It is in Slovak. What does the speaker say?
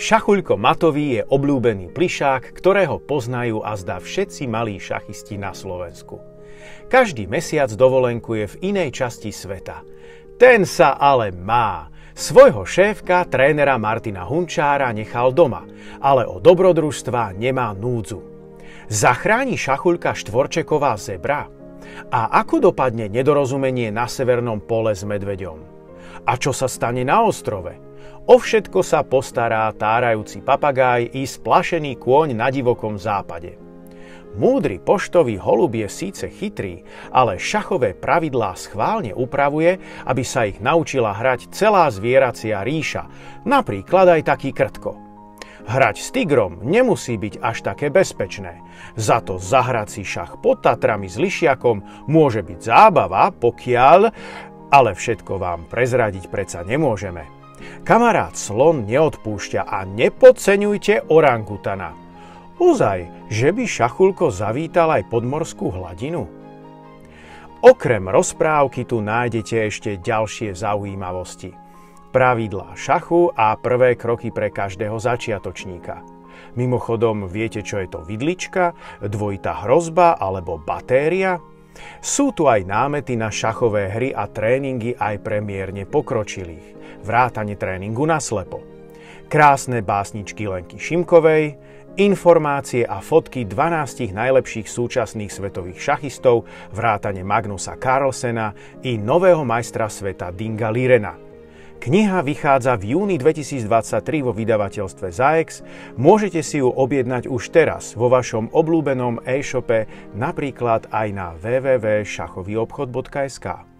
Šachuľko matový je obľúbený plišák, ktorého poznajú a zdá všetci malí šachisti na Slovensku. Každý mesiac dovolenkuje v inej časti sveta. Ten sa ale má. Svojho šéfka, trénera Martina Hunčára nechal doma, ale o dobrodružstva nemá núdzu. Zachráni šachuľka štvorčeková zebra? A ako dopadne nedorozumenie na severnom pole s medveďom? A čo sa stane na ostrove? O všetko sa postará tárajúci papagáj i splašený kôň na divokom západe. Múdry poštový holub je síce chytrý, ale šachové pravidlá schválne upravuje, aby sa ich naučila hrať celá zvieracia ríša, napríklad aj taký krtko. Hrať s tigrom nemusí byť až také bezpečné. Za to zahrať si šach pod Tatrami s lišiakom môže byť zábava, pokiaľ... Ale všetko vám prezradiť predsa nemôžeme. Kamarát slon neodpúšťa a nepodceňujte orangutana. Ozaj, že by šachulko zavítal aj podmorskú hladinu? Okrem rozprávky tu nájdete ešte ďalšie zaujímavosti. Pravidlá šachu a prvé kroky pre každého začiatočníka. Mimochodom, viete, čo je to vidlička, dvojitá hrozba alebo batéria? Sú tu aj námety na šachové hry a tréningy aj pre mierne pokročilých. Vrátane tréningu na slepo. Krásne básničky Lenky Šimkovej, informácie a fotky 12 najlepších súčasných svetových šachistov, vrátane Magnusa Carlsena i nového majstra sveta Dinga Lirena – Kniha vychádza v júni 2023 vo vydavateľstve Zaex. Môžete si ju objednať už teraz vo vašom obľúbenom e-shope, napríklad aj na www.šachovýobchod.sk.